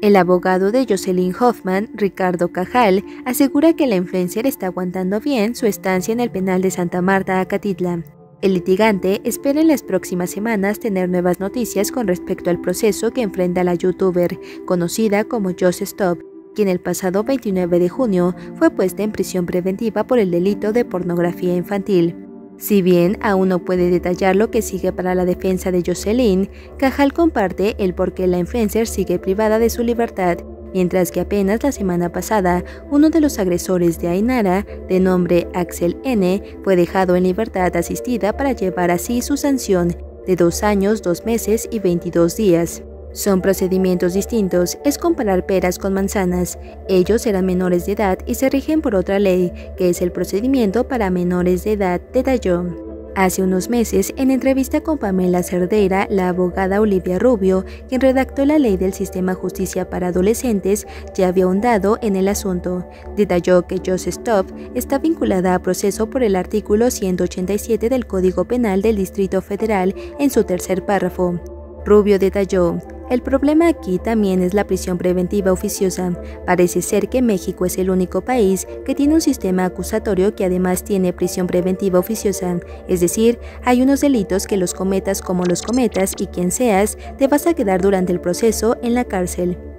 El abogado de Jocelyn Hoffman, Ricardo Cajal, asegura que la influencer está aguantando bien su estancia en el penal de Santa Marta, Acatitla. El litigante espera en las próximas semanas tener nuevas noticias con respecto al proceso que enfrenta la youtuber, conocida como Joss Stop, quien el pasado 29 de junio fue puesta en prisión preventiva por el delito de pornografía infantil. Si bien aún no puede detallar lo que sigue para la defensa de Jocelyn, Cajal comparte el por qué la influencer sigue privada de su libertad, mientras que apenas la semana pasada uno de los agresores de Ainara, de nombre Axel N., fue dejado en libertad asistida para llevar así su sanción de dos años, dos meses y 22 días. Son procedimientos distintos, es comparar peras con manzanas. Ellos eran menores de edad y se rigen por otra ley, que es el procedimiento para menores de edad, detalló. Hace unos meses, en entrevista con Pamela Cerdeira, la abogada Olivia Rubio, quien redactó la ley del sistema justicia para adolescentes, ya había ahondado en el asunto. Detalló que Joss Stop está vinculada a proceso por el artículo 187 del Código Penal del Distrito Federal en su tercer párrafo. Rubio detalló, el problema aquí también es la prisión preventiva oficiosa. Parece ser que México es el único país que tiene un sistema acusatorio que además tiene prisión preventiva oficiosa. Es decir, hay unos delitos que los cometas como los cometas y quien seas, te vas a quedar durante el proceso en la cárcel.